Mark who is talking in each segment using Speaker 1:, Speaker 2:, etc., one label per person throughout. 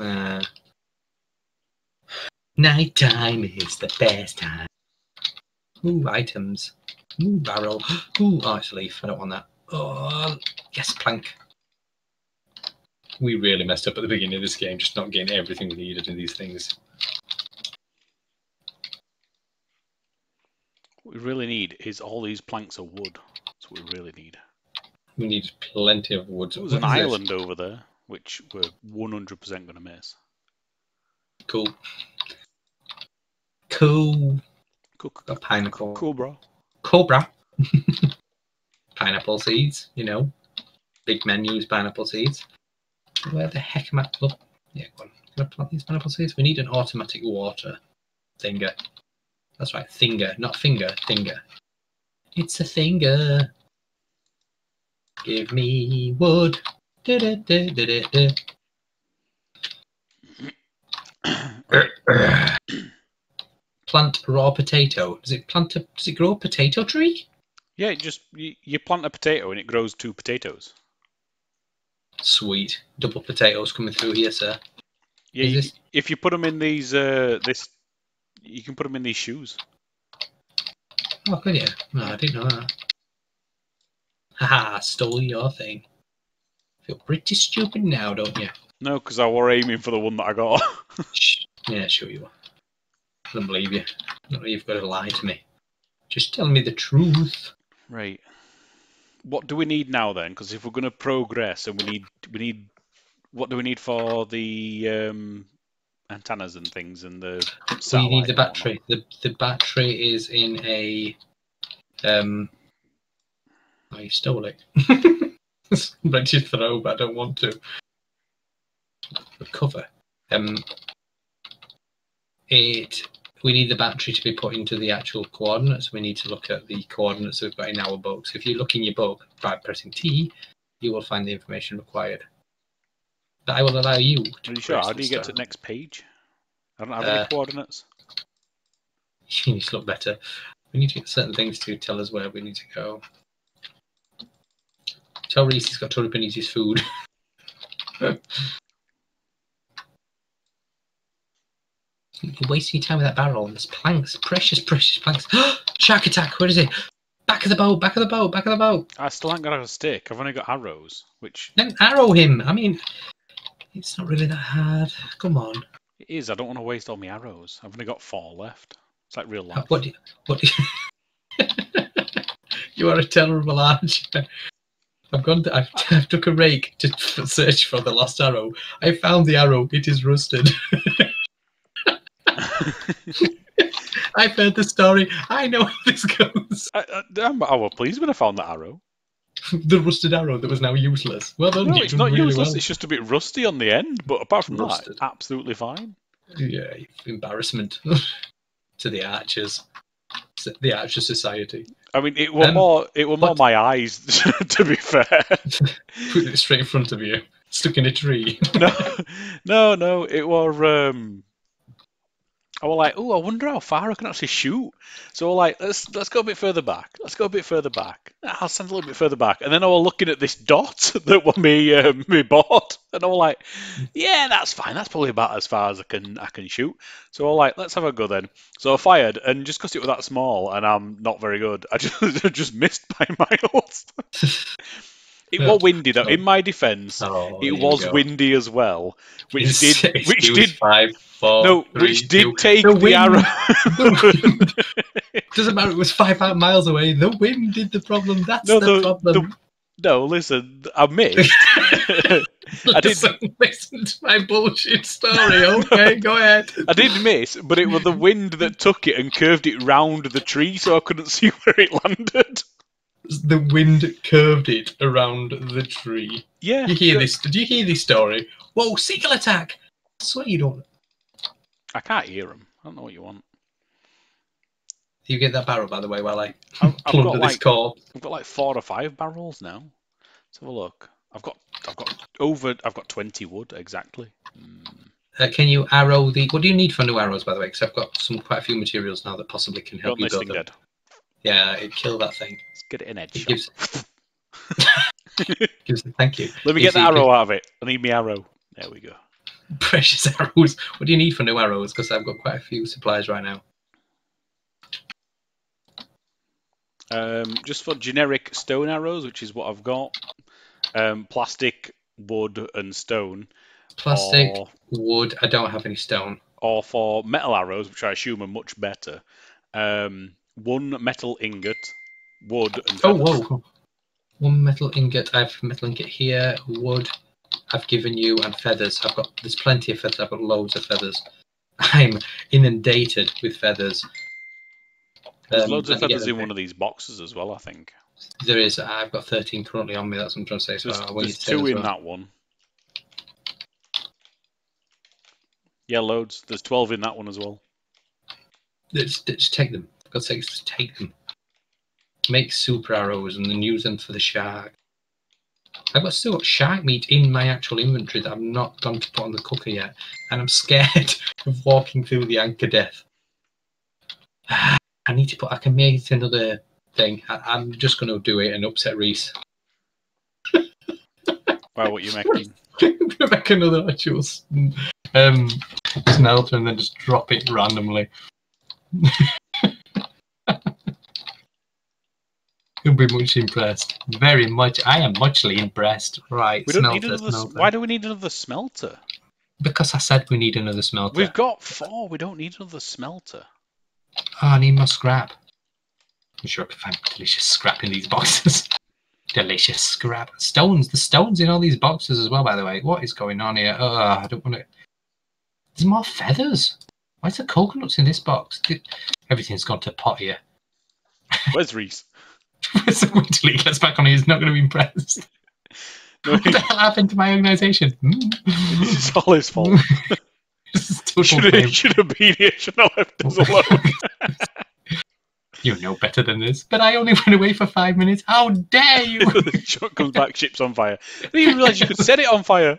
Speaker 1: Uh, nighttime is the best time. Ooh, items. Ooh, barrel. Ooh, oh, it's a leaf. I don't want that. Oh, yes, plank. We really messed up at the beginning of this game, just not getting everything we needed in these things.
Speaker 2: What we really need is all these planks of wood. That's what we really need.
Speaker 1: We need plenty of wood.
Speaker 2: There was
Speaker 1: What
Speaker 2: an
Speaker 1: is this?
Speaker 2: island over there, which we're 100% going to miss.
Speaker 1: Cool. Cool.
Speaker 2: Cool,
Speaker 1: Got pineapple.
Speaker 2: cool bro.
Speaker 1: Cobra. pineapple seeds, you know. Big menus, pineapple seeds. Where the heck am I? Oh, yeah, go on. Can I plant these pineapple seeds? We need an automatic water thinger. That's right, thinger, not finger, thinger. It's a thinger. Give me wood. Plant raw potato. Does it plant a? Does it grow a potato tree?
Speaker 2: Yeah, it just you, you plant a potato and it grows two potatoes.
Speaker 1: Sweet. Double potatoes coming through here, sir.
Speaker 2: Yeah, you,
Speaker 1: this-
Speaker 2: if you put them in these, uh, this, you can put them in these shoes.
Speaker 1: Oh, can you? No, I didn't know that. Haha, stole your thing. Feel pretty stupid now, don't you?
Speaker 2: No, because I were aiming for the one that I got.
Speaker 1: Yeah, sure you are. I don't believe you. Not that you've got to lie to me. Just tell me the truth.
Speaker 2: right. What do we need now then? Because if we're going to progress, and we need, we need, what do we need for the um, antennas and things and the
Speaker 1: So you need the battery. The the battery is in a um you stole it. I'm ready to throw, but I don't want to. The cover. Um it we need the battery to be put into the actual coordinates. We need to look at the coordinates we've got in our book. So if you look in your book by pressing T, you will find the information required. That I will allow you to
Speaker 2: Are you sure? How do you get to the next page? I don't have
Speaker 1: Uh,
Speaker 2: any coordinates.
Speaker 1: you need to look better. We need to get certain things to tell us where we need to go. Tell Reece he's got to up and eat his food. You're wasting your time with that barrel. There's planks, precious, precious planks. Shark attack, where is it? Back of the boat, back of the boat, back of the boat.
Speaker 2: I still haven't got a stick. I've only got arrows, which
Speaker 1: Then arrow him. I mean, it's not really that hard. Come on.
Speaker 2: it is. I don't want to waste all my arrows. I've only got four left. It's like real life.
Speaker 1: What? Do you, what? Do you... you are a terrible archer. I've gone. To, I've, I've took a rake to search for the lost arrow. I found the arrow. It is rusted. I've heard the story. I know how this goes.
Speaker 2: I, I, I'm, I was pleased when I found that arrow.
Speaker 1: the rusted arrow that was now useless. Well done.
Speaker 2: No, it's not
Speaker 1: really
Speaker 2: useless.
Speaker 1: well.
Speaker 2: It's just a bit rusty on the end. But apart from
Speaker 1: Rusted.
Speaker 2: that, absolutely fine.
Speaker 1: Yeah, embarrassment to the archers, the archer society.
Speaker 2: I mean, it were
Speaker 1: Um,
Speaker 2: more. It were more my eyes, to be fair.
Speaker 1: Put it straight in front of you, stuck in a tree.
Speaker 2: no, no, no. It were. Um, I was like, oh, I wonder how far I can actually shoot. So was like, let's let's go a bit further back. Let's go a bit further back. I'll stand a little bit further back. And then I was looking at this dot that was me um, me board, and I was like, yeah, that's fine. That's probably about as far as I can I can shoot. So I was like, let's have a go then. So I fired, and just because it was that small and I'm not very good, I just just missed by miles. It was windy though. In oh. my defence,
Speaker 1: Oh,
Speaker 2: it was windy as well, which
Speaker 1: It's-
Speaker 2: did which did
Speaker 1: five, four,
Speaker 2: no,
Speaker 1: three,
Speaker 2: which did
Speaker 1: two.
Speaker 2: take
Speaker 1: The
Speaker 2: the, arrow.
Speaker 1: The Doesn't matter. It was five miles away. The wind did the problem. That's
Speaker 2: No,
Speaker 1: the,
Speaker 2: the-
Speaker 1: problem.
Speaker 2: no, listen, I missed. I did
Speaker 1: listen, listen to my bullshit story. Okay, go ahead.
Speaker 2: I did miss, but it was the wind that took it and curved it round the tree, so I couldn't see where it landed.
Speaker 1: The wind curved it around the tree.
Speaker 2: Yeah,
Speaker 1: You hear this? Did you hear this story? Whoa, seagull attack! I swear you don't.
Speaker 2: I can't hear them. I don't know what you want.
Speaker 1: You get that barrel, by the way, while I
Speaker 2: I've, I've got
Speaker 1: this
Speaker 2: like
Speaker 1: core.
Speaker 2: I've got like four or five barrels now. Let's have a look. I've got I've got over I've got twenty wood exactly. Mm.
Speaker 1: Uh, can you arrow the? What do you need for new arrows, by the way? Because I've got some quite a few materials now that possibly can help you build them.
Speaker 2: dead.
Speaker 1: Yeah, it kill that thing.
Speaker 2: Let's get it in edge.
Speaker 1: Gives. gives thank you.
Speaker 2: Let me get the arrow out of it. I need my arrow. There we go.
Speaker 1: Precious arrows. What do you need for new arrows? Because I've got quite a few supplies right now.
Speaker 2: Um, just for generic stone arrows, which is what I've got. Um, plastic, wood, and stone.
Speaker 1: Plastic,
Speaker 2: Or,
Speaker 1: wood. I don't have any stone.
Speaker 2: or for metal arrows, which I assume are much better. Um, one metal ingot, wood, and
Speaker 1: Oh,
Speaker 2: feathers.
Speaker 1: whoa. One metal ingot. I have metal ingot here. Wood. I've given you and feathers. I've got. There's plenty of feathers. I've got loads of feathers. I'm inundated with feathers.
Speaker 2: There's
Speaker 1: Um,
Speaker 2: loads of
Speaker 1: let me get
Speaker 2: feathers in one of these boxes as well, I think.
Speaker 1: There is. I've got 13 currently on me. That's what I'm trying to say. So
Speaker 2: There's,
Speaker 1: I want you
Speaker 2: there's
Speaker 1: to
Speaker 2: two in
Speaker 1: well.
Speaker 2: that one. Yeah, loads. There's 12 in that one as well.
Speaker 1: Just, just take them. For God's sake, just take them. Make super arrows and then use them for the shark. I've got still got shark meat in my actual inventory that I've not gone to put on the cooker yet, and I'm scared of walking through the anchor death. I need to put. I can make another thing. I, I'm just going to do it and upset Reece.
Speaker 2: Why, what you making?
Speaker 1: make another actual um, smelter and then just drop it randomly. You'll be much impressed. Very much. I am muchly impressed. Right,
Speaker 2: We don't
Speaker 1: smelter,
Speaker 2: need another.
Speaker 1: smelter.
Speaker 2: Why do we need another smelter?
Speaker 1: Because I said we need another smelter.
Speaker 2: We've got four. We don't need another smelter.
Speaker 1: Oh, I need more scrap. I'm sure I can find delicious scrap in these boxes. delicious scrap. Stones. The stones in all these boxes as well, by the way. What is going on here? Oh, I don't want to. There's more feathers. Why's the coconuts in this box? Everything's gone to pot here.
Speaker 2: Where's Reece?
Speaker 1: so wait till he gets back on, he's not going to be impressed.
Speaker 2: No,
Speaker 1: what the hell happened to my organisation?
Speaker 2: It's all his fault.
Speaker 1: this is total
Speaker 2: Should have, should have been here. Should have left us alone.
Speaker 1: You know better than this. But I only went away for five minutes. How dare you?
Speaker 2: the truck comes back, ship's on fire. I didn't even realise you could set it on fire.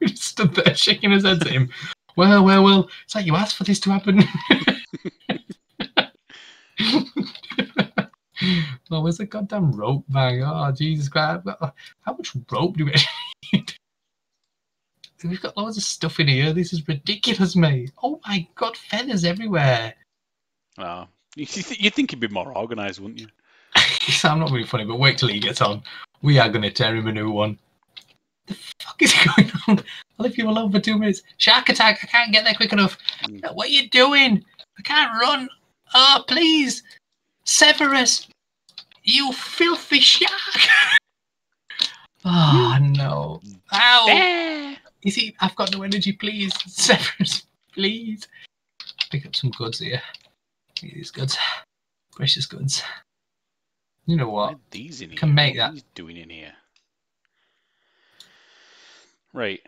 Speaker 1: he just stood there shaking his head at him. Well, well, well. It's like you asked for this to happen. Oh, where's the goddamn rope bag? Oh, Jesus Christ. How much rope do we need? We've got loads of stuff in here. This is ridiculous, mate. Oh my god, feathers everywhere.
Speaker 2: Oh, you, th- you'd think he'd be more organised, wouldn't you?
Speaker 1: I'm not being funny, but wait till he gets on. We are going to tear him a new one. The fuck is going on? I'll leave you alone for two minutes. Shark attack! I can't get there quick enough.
Speaker 2: Mm.
Speaker 1: What are you doing? I can't run. Oh, please, Severus, you filthy shark! oh no! Ow! Is he? I've got no energy. Please, Severus, please. Pick up some goods here. These goods, precious goods. You know what?
Speaker 2: these in here?
Speaker 1: Can make
Speaker 2: What are
Speaker 1: that.
Speaker 2: these doing in here? Right.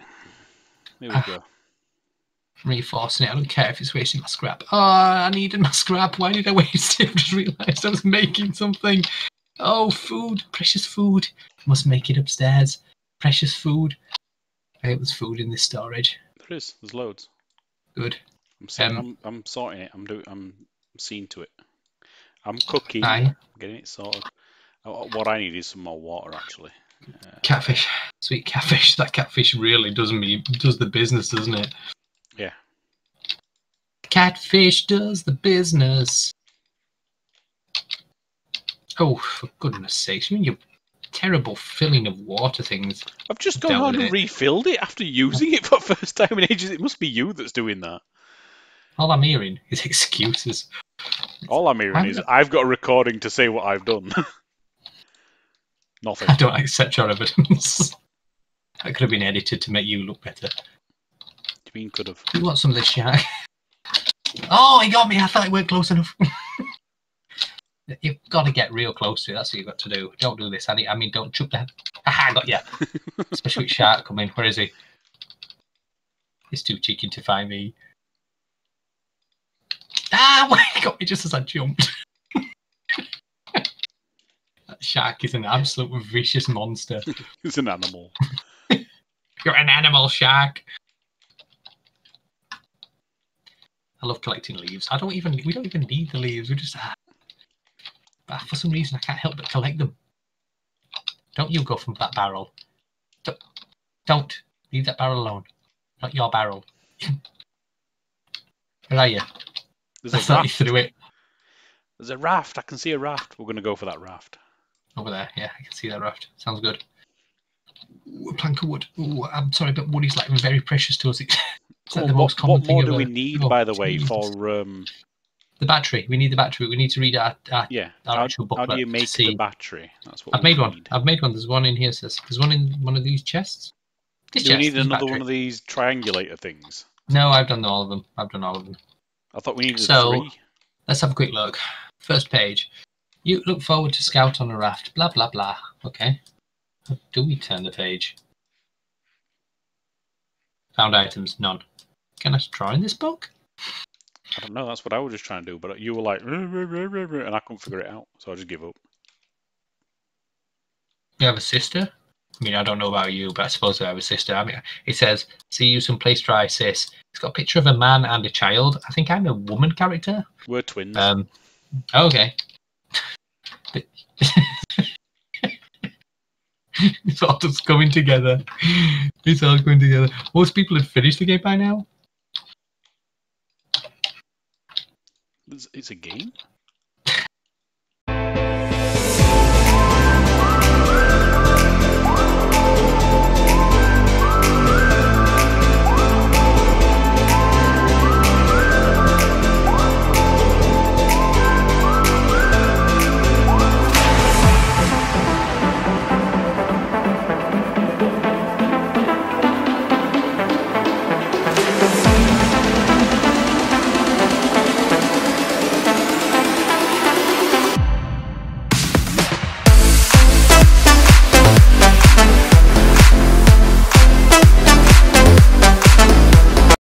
Speaker 2: There we
Speaker 1: Ah.
Speaker 2: go.
Speaker 1: Reinforcing it. I don't care if it's wasting my scrap. Oh, I needed my scrap. Why did I waste it? I just realised I was making something. Oh, food, precious food. Must make it upstairs. Precious food. I think there's food in this storage.
Speaker 2: There is. There's loads.
Speaker 1: Good.
Speaker 2: I'm, se-
Speaker 1: Um,
Speaker 2: I'm, I'm sorting it. I'm doing. I'm seeing to it. I'm cooking.
Speaker 1: Aye.
Speaker 2: I'm getting it sorted. What I need is some more water, actually. Uh,
Speaker 1: Catfish. Sweet catfish. That catfish really does me does the business, doesn't it?
Speaker 2: Yeah.
Speaker 1: Catfish does the business. Oh, for goodness sakes, you and your terrible filling of water things.
Speaker 2: I've just gone on and
Speaker 1: it.
Speaker 2: refilled it after using it for the first time in ages. It must be you that's doing that.
Speaker 1: All I'm hearing is excuses.
Speaker 2: All I'm hearing
Speaker 1: I'm
Speaker 2: is
Speaker 1: not-
Speaker 2: I've got a recording to say what I've done. Nothing.
Speaker 1: I don't accept your evidence. that could have been edited to make you look better.
Speaker 2: Mean could have?
Speaker 1: You want some of this shark? Oh, he got me. I thought it weren't close enough. You've got to get real close to it. That's what you've got to do. Don't do this. I, need, I mean, don't chuck that. Aha, I got you. Especially with shark coming. Where is he? He's too cheeky to find me. Ah, well, he got me just as I jumped. that shark is an absolute vicious monster.
Speaker 2: It's an animal.
Speaker 1: You're an animal shark. I love collecting leaves. I don't even we don't even need the leaves. We just ah. but for some reason I can't help but collect them. Don't you go from that barrel. Don't, don't leave that barrel alone. not your barrel. Where are you?
Speaker 2: There's
Speaker 1: I
Speaker 2: a raft.
Speaker 1: threw it
Speaker 2: There's a raft. I can see a raft. We're gonna go for that raft.
Speaker 1: over there. Yeah, I can see that raft. Sounds good. Ooh, a plank of wood. Ooh, I'm sorry, but wood is like very precious to us.
Speaker 2: Cool. What, what more do we need,
Speaker 1: Oh,
Speaker 2: by the way, for um?
Speaker 1: the battery? We need the battery. We need to read our. our
Speaker 2: Yeah.
Speaker 1: Our
Speaker 2: How,
Speaker 1: actual
Speaker 2: how do you make the
Speaker 1: see.
Speaker 2: battery? That's what
Speaker 1: I've made one.
Speaker 2: need.
Speaker 1: I've made one. There's one in here. Says there's one in one of these chests. This
Speaker 2: Do we need another
Speaker 1: battery.
Speaker 2: one of these triangulator things?
Speaker 1: No, I've done all of them. I've done all of them.
Speaker 2: I thought we needed
Speaker 1: So-
Speaker 2: three.
Speaker 1: Let's have a quick look. First page. You look forward to scout on a raft. Blah blah blah. Okay. How do we turn the page? Found items. None. Can I try in this book?
Speaker 2: I don't know. That's what I was just trying to do, but you were like, "Ruh, ruh, ruh, ruh, ruh," and I couldn't figure it out, so I just give up.
Speaker 1: You have a sister? I mean, I don't know about you, but I suppose I have a sister. I mean, it says, see you someplace dry, sis. It's got a picture of a man and a child. I think I'm a woman character.
Speaker 2: We're twins.
Speaker 1: Um, okay. it's all just coming together. It's all coming together. Most people have finished the game by now.
Speaker 2: It's a game.